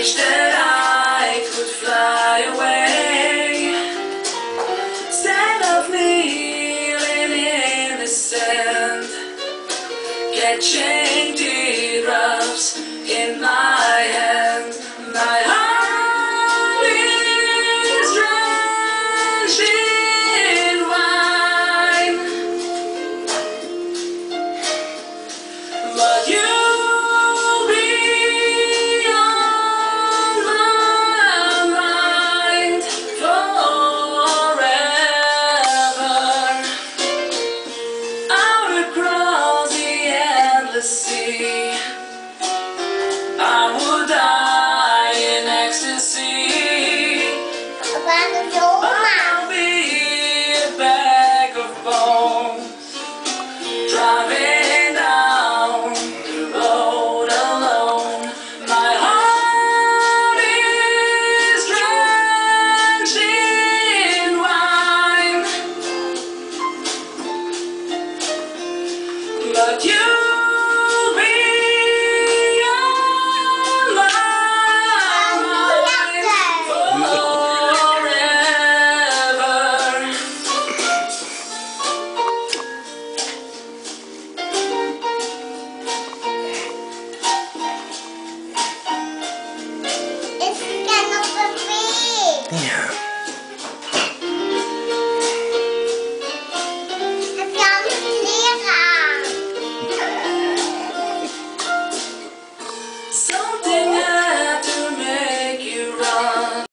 wish that I could fly away. Instead of kneeling in the sand Catching teardrops in my but you